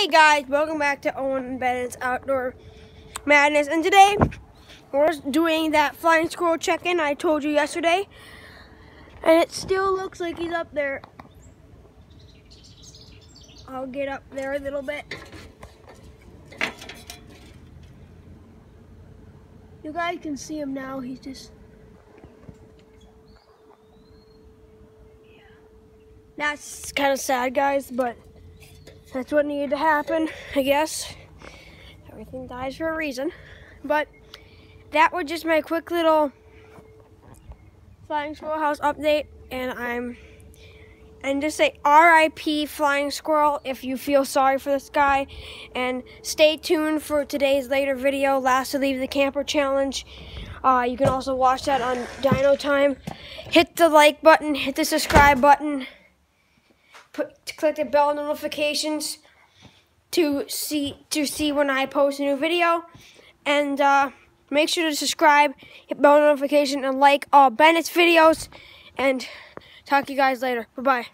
Hey guys, welcome back to Owen and Bennett's Outdoor Madness. And today, we're doing that flying squirrel check-in I told you yesterday. And it still looks like he's up there. I'll get up there a little bit. You guys can see him now, he's just... That's kind of sad, guys, but... That's what needed to happen, I guess. Everything dies for a reason. But that was just my quick little Flying Squirrel House update. And I'm and just say RIP Flying Squirrel if you feel sorry for this guy. And stay tuned for today's later video, Last to Leave the Camper Challenge. Uh, you can also watch that on Dino Time. Hit the like button, hit the subscribe button put click the bell notifications to see to see when I post a new video, and uh, make sure to subscribe, hit bell notification, and like all Bennett's videos. And talk to you guys later. Bye bye.